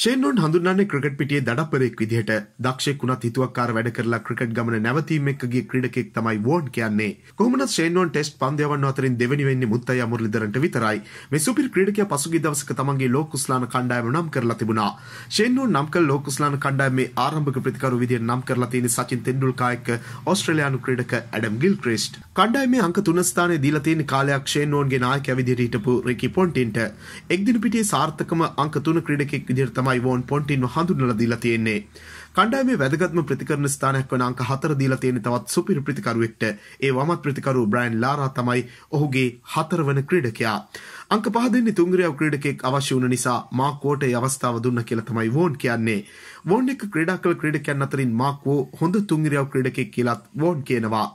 ෂේන්නොන් හඳුන්නන්නේ cricket පිටියේ දඩප්පරෙක් විදිහට දක්ෂෙක් වුණත් හිතුවක්කාර වැඩ කරලා ක්‍රිකට් ගමන නැවතීම එක්කගේ ක්‍රීඩකෙක් තමයි වෝන් කියන්නේ. කොහොමද ෂේන්නොන් ටෙස්ට් පන්දයවන්න අතරින් දෙවෙනි වෙන්නේ මුත්තයි අමුරලිදරන්ට විතරයි. මේ සුපිරි ක්‍රීඩකයා පසුගිය දවසක තමන්ගේ ලෝක කුස්ලාන කණ්ඩායම නම් කරලා තිබුණා. ෂේන්නොන් නම් කළ ලෝක කුස්ලාන කණ්ඩායමේ ආරම්භක ප්‍රතිකරු විදිහට නම් කරලා තියෙන සචින් තෙන්ඩුල්කා එක්ක ඕස්ට්‍රේලියානු ක්‍රීඩක ඇඩම් ගිල්ක්‍රිස්ට්. කණ්ඩායමේ අංක 3 ස්ථානයේ දීලා තියෙන කාලයක් ෂේන්නොන්ගේ නායකයා විදිහට හිටපු රිකි පොන්ටින්ට එක් දින පිටියේ සාර්ථකම අංක 3 ක්‍රීඩකෙක් විදිහට තමයි වෝන් පොන්ටින්ව හඳුන්වලා දීලා තියෙන්නේ. කණ්ඩායමේ වැදගත්ම ප්‍රතිකරණ ස්ථානයක් වන අංක 4 දීලා තියෙන තවත් සුපිරි ප්‍රතිකරුවෙක්ට ඒ වමත් ප්‍රතිකරු බ්‍රයන් ලාරා තමයි ඔහුගේ හතරවන ක්‍රීඩකයා. අංක පහ දෙන්නේ තුන්ගරියව ක්‍රීඩකෙක් අවශ්‍ය වුණ නිසා මාක්වෝට ඒ අවස්ථාව දුන්න කියලා තමයි වෝන් කියන්නේ. වෝන් එක ක්‍රීඩා කළ ක්‍රීඩකයන් අතරින් මාක්වෝ හොඳ තුන්ගරියව ක්‍රීඩකෙක් කියලාත් වෝන් කියනවා.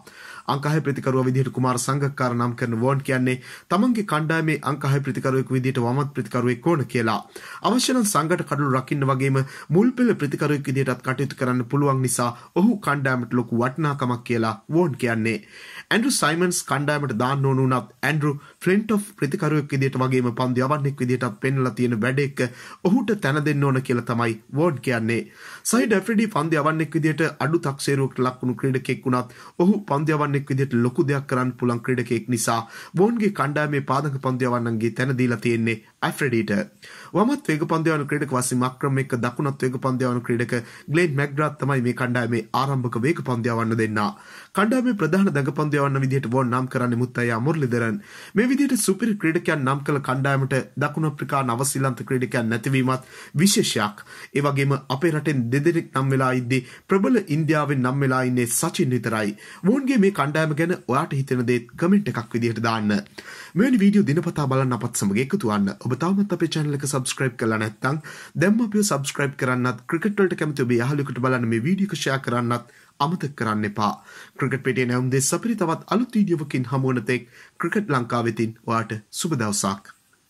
අංකහය ප්‍රතිකරුව විදිහට කුමාර සංගක්කාර නම් කරන වෝන් කියන්නේ තමන්ගේ කණ්ඩායමේ අංකහය ප්‍රතිකරුවෙක් විදිහට වමත් ප්‍රතිකරුවෙක් ඕන කියලා. අවශ්‍ය නම් සංගට කඩළු රකින්න වගේම මුල් පෙළ ප්‍රතිකරුවෙක් විදිහටත් කටයුතු කරන්න පුළුවන් නිසා ඔහු කණ්ඩායමට ලොකු වටිනාකමක් කියලා වෝන් කියන්නේ. ඇන්ඩරු සයිමන්ස් කණ්ඩායමට දාන්න ඕන උනත් ඇන්ඩරු ෆ්ලින්ට් ඔෆ් ප්‍රතිකරුවෙක් විදිහට වගේම පන්දු යවන්නෙක් විදිහටත් පෙන්වලා තියෙන වැඩ එක්ක ඔහුට තැන දෙන්න ඕන කියලා තමයි වෝන් කියන්නේ. සයිඩ් ඇෆ්රිඩි පන්දු යවන්නෙක් විදිහට අඩු තක්සේරුවකට ලක් වුණු ක්‍රීඩකෙක් වුණත් ඔහු පන්දු යවන්න යවන්නෙක් විදිහට ලොකු දෙයක් කරන්න පුළුවන් ක්‍රීඩකයෙක් නිසා වෝන්ගේ කණ්ඩායමේ පාදක පන්දු යවන්නන්ගේ තැන දීලා තියෙන්නේ ඇෆ්‍රෙඩීට. වමත් වේග පන්දු යවන ක්‍රීඩක වසිම් අක්‍රම එක්ක දකුණත් වේග පන්දු යවන ක්‍රීඩක ග්ලෙන් මැක්ග්‍රාත් තමයි මේ කණ්ඩායමේ ආරම්භක වේග පන්දු යවන්න දෙන්නා. කණ්ඩායමේ ප්‍රධාන දඟපන්දු යවන්න විදිහට වෝන් නම් කරන්නේ මුත්තයා මුර්ලිදරන්. මේ විදිහට සුපිරි ක්‍රීඩකයන් නම් කළ කණ්ඩායමට දකුණු අප්‍රිකා නවසීලන්ත ක්‍රීඩකයන් නැතිවීමත් විශේෂයක්. ඒ වගේම අපේ රටෙන් දෙදෙනෙක් නම් වෙලා ඉද්දී ප්‍රබල ඉන්දියාවෙන් නම් වෙලා ඉන්නේ සචින් විතරයි. වෝන්ගේ මේ කණ්ඩායම ගැන ඔයාට හිතෙන දේත් කමෙන්ට් එකක් විදිහට දාන්න. මෙවැනි වීඩියෝ දිනපතා බලන්න අපත් සමග එකතු වන්න. ඔබ තවමත් අපේ channel එක subscribe කරලා නැත්නම් දැන්ම අපිව subscribe කරන්නත් ක්‍රිකට් වලට කැමති ඔබේ යාළුවෙකුට බලන්න මේ වීඩියෝ එක share කරන්නත් අමතක කරන්න එපා. ක්‍රිකට් පිටියේ නැවුම් දෙස් අපිට තවත් අලුත් වීඩියෝවකින් හමු වන තෙක් ක්‍රිකට් ලංකාවෙතින් ඔයාට සුබ දවසක්.